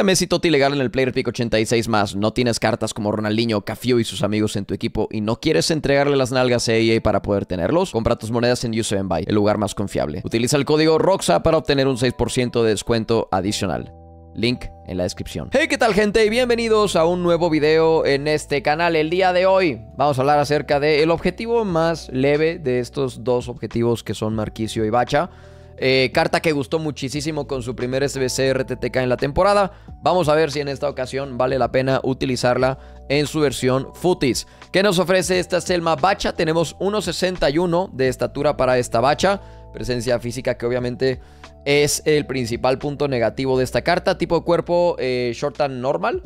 a Messi Totti legal en el Player Pick 86 más, no tienes cartas como Ronaldinho, Cafio y sus amigos en tu equipo y no quieres entregarle las nalgas a EA para poder tenerlos, compra tus monedas en Use Buy, el lugar más confiable. Utiliza el código ROXA para obtener un 6% de descuento adicional. Link en la descripción. Hey, ¿qué tal gente? Bienvenidos a un nuevo video en este canal. El día de hoy vamos a hablar acerca del objetivo más leve de estos dos objetivos que son Marquicio y Bacha. Eh, carta que gustó muchísimo con su primer SBC RTTK en la temporada. Vamos a ver si en esta ocasión vale la pena utilizarla en su versión Footies. ¿Qué nos ofrece esta Selma Bacha? Tenemos 1.61 de estatura para esta Bacha. Presencia física que obviamente es el principal punto negativo de esta carta. Tipo de cuerpo eh, short and normal.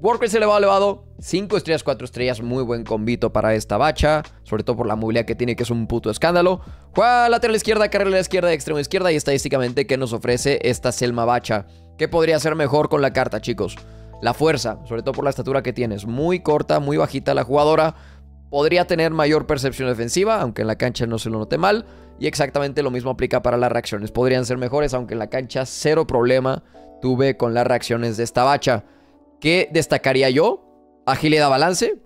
Workers elevado, elevado. 5 estrellas, 4 estrellas. Muy buen convito para esta bacha. Sobre todo por la movilidad que tiene, que es un puto escándalo. Juega lateral izquierda, carrera izquierda, extremo izquierda. Y estadísticamente, ¿qué nos ofrece esta Selma Bacha? ¿Qué podría ser mejor con la carta, chicos? La fuerza, sobre todo por la estatura que tienes. Muy corta, muy bajita la jugadora. Podría tener mayor percepción defensiva, aunque en la cancha no se lo note mal. Y exactamente lo mismo aplica para las reacciones. Podrían ser mejores, aunque en la cancha cero problema tuve con las reacciones de esta bacha. ¿Qué destacaría yo? Agilidad balance.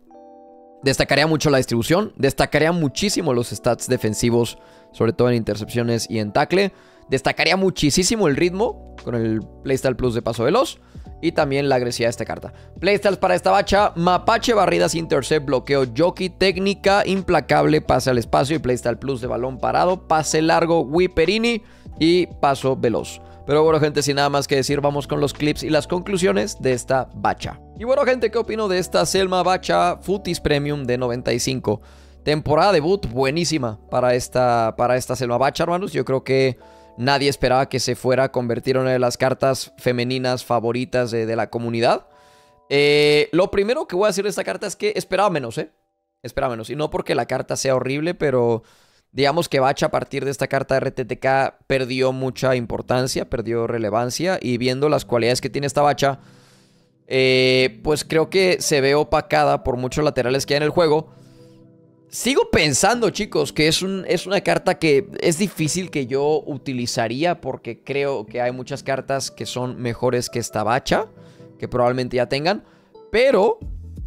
Destacaría mucho la distribución. Destacaría muchísimo los stats defensivos, sobre todo en intercepciones y en tackle. Destacaría muchísimo el ritmo con el Playstyle Plus de paso veloz. Y también la agresividad de esta carta. Playstyles para esta bacha: Mapache, barridas, intercept, bloqueo, jockey, técnica, implacable, pase al espacio y Playstyle Plus de balón parado, pase largo, whiperini y paso veloz. Pero bueno, gente, sin nada más que decir, vamos con los clips y las conclusiones de esta bacha. Y bueno, gente, ¿qué opino de esta Selma Bacha Footies Premium de 95? Temporada debut buenísima para esta, para esta Selma Bacha, hermanos. Yo creo que nadie esperaba que se fuera a convertir en una de las cartas femeninas favoritas de, la comunidad. Eh, lo primero que voy a decir de esta carta es que esperaba menos, ¿eh? Esperaba menos. Y no porque la carta sea horrible, pero Digamos que Bacha a partir de esta carta de RTTK perdió mucha importancia, perdió relevancia y viendo las cualidades que tiene esta Bacha, eh, pues creo que se ve opacada por muchos laterales que hay en el juego. Sigo pensando, chicos, que es, es una carta que es difícil que yo utilizaría porque creo que hay muchas cartas que son mejores que esta Bacha, que probablemente ya tengan, pero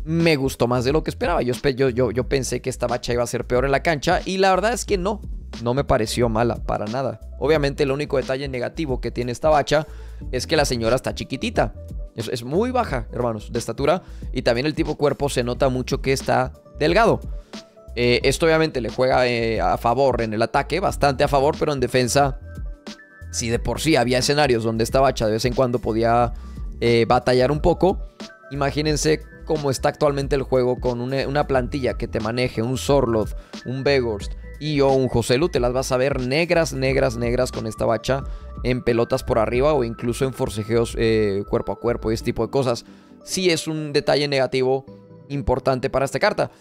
me gustó más de lo que esperaba. Yo, yo, yo, pensé que esta bacha iba a ser peor en la cancha y la verdad es que no. No me pareció mala, para nada. Obviamente el único detalle negativo que tiene esta bacha es que la señora está chiquitita. Es, muy baja, hermanos, de estatura. Y también el tipo cuerpo se nota mucho que está delgado. Eh, esto obviamente le juega eh, a favor en el ataque, bastante a favor, pero en defensa, si de por sí había escenarios donde esta bacha de vez en cuando podía eh, batallar un poco, imagínense como está actualmente el juego con una, plantilla que te maneje un Sorloth, un Begorst y o un Joselu, te las vas a ver negras, negras, negras con esta bacha en pelotas por arriba o incluso en forcejeos eh, cuerpo a cuerpo y este tipo de cosas. Sí es un detalle negativo importante para esta carta.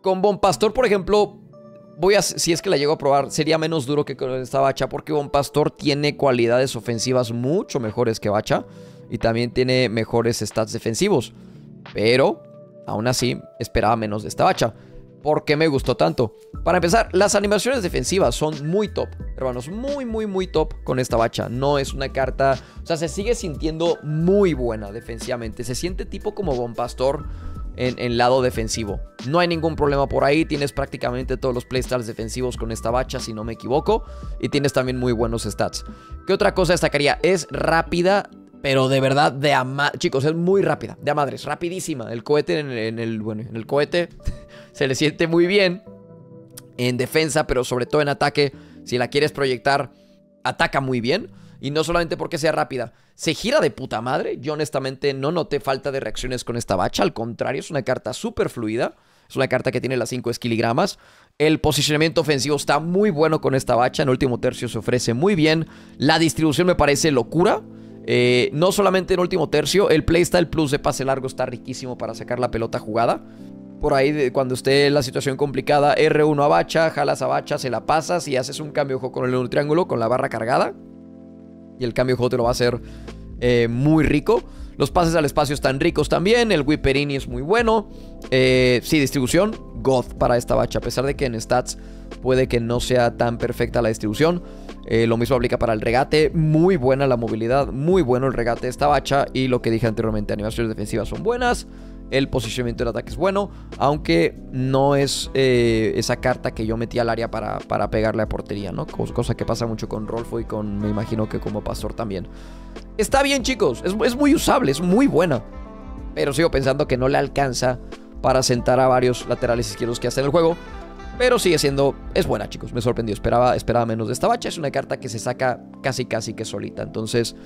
Con Bon Pastor, por ejemplo, voy a, si es que la llego a probar, sería menos duro que con esta bacha porque Bon Pastor tiene cualidades ofensivas mucho mejores que bacha y también tiene mejores stats defensivos. Pero, aún así, esperaba menos de esta bacha. ¿Por qué me gustó tanto? Para empezar, las animaciones defensivas son muy top, hermanos, muy, muy, muy top con esta bacha. No es una carta, o sea, se sigue sintiendo muy buena defensivamente. Se siente tipo como Bombastor en, en lado defensivo. No hay ningún problema por ahí, tienes prácticamente todos los playstyles defensivos con esta bacha, si no me equivoco. Y tienes también muy buenos stats. ¿Qué otra cosa destacaría? Es rápida pero de verdad, de ama chicos, es muy rápida, de a madres, rapidísima. El cohete en el, bueno, en el cohete se le siente muy bien en defensa, pero sobre todo en ataque. Si la quieres proyectar, ataca muy bien. Y no solamente porque sea rápida, se gira de puta madre. Yo honestamente no noté falta de reacciones con esta bacha. Al contrario, es una carta súper fluida. Es una carta que tiene las 5 esquiligramas. El posicionamiento ofensivo está muy bueno con esta bacha. En el último tercio se ofrece muy bien. La distribución me parece locura. Eh, no solamente en último tercio, el playstyle plus de pase largo está riquísimo para sacar la pelota jugada. Por ahí, cuando esté la situación complicada, R1 a bacha, jalas a bacha, se la pasas y haces un cambio de juego con el triángulo, con la barra cargada. Y el cambio de juego te lo va a hacer eh, muy rico. Los pases al espacio están ricos también. El Whipperini es muy bueno. Eh, sí, distribución, God para esta bacha. A pesar de que en stats puede que no sea tan perfecta la distribución. Eh, lo mismo aplica para el regate. Muy buena la movilidad. Muy bueno el regate de esta bacha. Y lo que dije anteriormente, animaciones defensivas son buenas. El posicionamiento del ataque es bueno. Aunque no es eh, esa carta que yo metí al área para, para pegarle a portería, ¿no? Cosa que pasa mucho con Rolfo y con, me imagino que como Pastor también. Está bien, chicos. Es, es muy usable, es muy buena. Pero sigo pensando que no le alcanza para sentar a varios laterales izquierdos que hacen el juego. Pero sigue siendo... Es buena, chicos. Me sorprendió. Esperaba, esperaba menos de esta bacha. Es una carta que se saca casi, casi que solita. Entonces,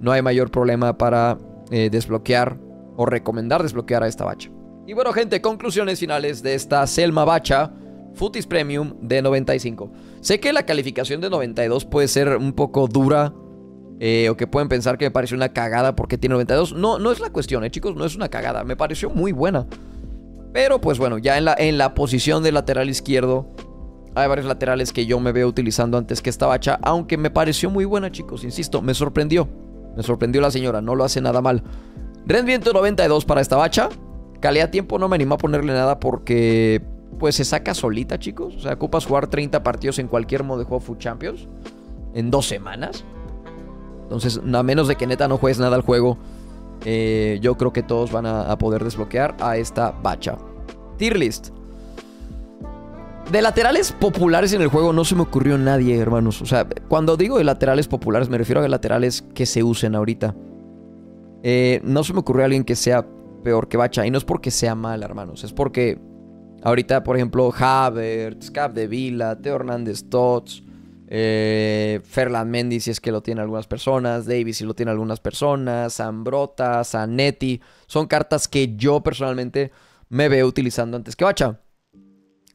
no hay mayor problema para eh, desbloquear o recomendar desbloquear a esta bacha. Y bueno, gente, conclusiones finales de esta Selma Bacha. Futis Premium de 95. Sé que la calificación de 92 puede ser un poco dura. Eh, o que pueden pensar que me pareció una cagada porque tiene 92. No, no es la cuestión, eh, chicos. No es una cagada. Me pareció muy buena. Pero pues bueno, ya en la, en la posición de lateral izquierdo hay varios laterales que yo me veo utilizando antes que esta bacha, aunque me pareció muy buena, chicos, insisto, me sorprendió. Me sorprendió la señora, no lo hace nada mal. Rendimiento 92 para esta bacha. Calidad tiempo no me animo a ponerle nada porque pues se saca solita, chicos. O sea, ocupas jugar 30 partidos en cualquier modo de juego Food Champions en dos semanas. Entonces, a menos de que neta no juegues nada al juego, eh, yo creo que todos van a, poder desbloquear a esta bacha. Tier list. De laterales populares en el juego no se me ocurrió nadie, hermanos. O sea, cuando digo de laterales populares me refiero a laterales que se usen ahorita. Eh, no se me ocurrió alguien que sea peor que Bacha. Y no es porque sea mal, hermanos. Es porque ahorita, por ejemplo, Havertz, Cap de Vila, Teo Hernández Tots, eh, Ferland Mendy, si es que lo tienen algunas personas. Davis, si lo tienen algunas personas. Zambrota, Zanetti. Son cartas que yo personalmente me veo utilizando antes que Bacha.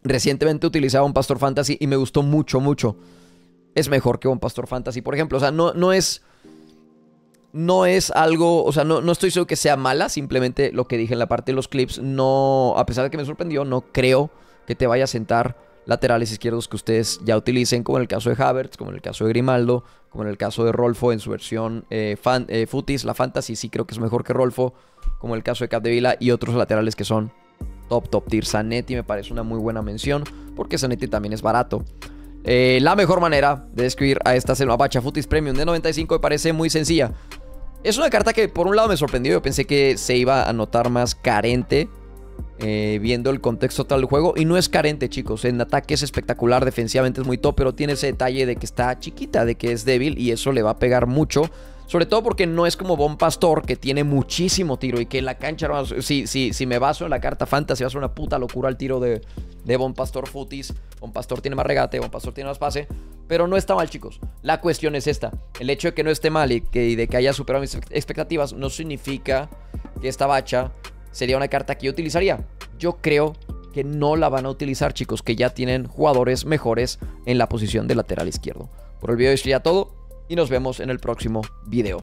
Recientemente utilizaba un Pastor Fantasy y me gustó mucho, mucho. Es mejor que un Pastor Fantasy, por ejemplo. O sea, no, no es. No es algo. O sea, no, no estoy seguro que sea mala. Simplemente lo que dije en la parte de los clips. No. A pesar de que me sorprendió, no creo que te vaya a sentar laterales izquierdos que ustedes ya utilicen, como en el caso de Havertz, como en el caso de Grimaldo, como en el caso de Rolfo en su versión eh, eh, Futis, la Fantasy, sí creo que es mejor que Rolfo, como en el caso de Capdevila y otros laterales que son top, top tier. Zanetti me parece una muy buena mención, porque Zanetti también es barato. Eh, la mejor manera de describir a esta Selma Bacha Futis Premium de 95 me parece muy sencilla. Es una carta que por un lado me sorprendió, yo pensé que se iba a notar más carente eh, viendo el contexto total del juego. Y no es carente, chicos. En ataque es espectacular, defensivamente es muy top, pero tiene ese detalle de que está chiquita, de que es débil y eso le va a pegar mucho. Sobre todo porque no es como Bon Pastor, que tiene muchísimo tiro y que la cancha, si, si, si me baso en la carta fantasy, va a ser una puta locura el tiro de, de Bon Pastor Futis. Bon Pastor tiene más regate, Bon Pastor tiene más pase, pero no está mal, chicos. La cuestión es esta: el hecho de que no esté mal y, que, y de que haya superado mis expectativas no significa que esta bacha sería una carta que yo utilizaría. Yo creo que no la van a utilizar, chicos, que ya tienen jugadores mejores en la posición de lateral izquierdo. Por el video de ya todo y nos vemos en el próximo video.